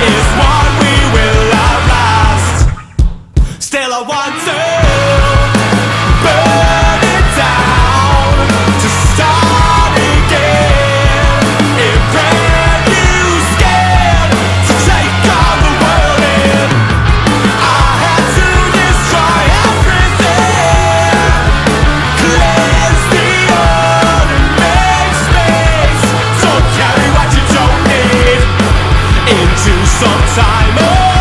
is what we sometime. Oh.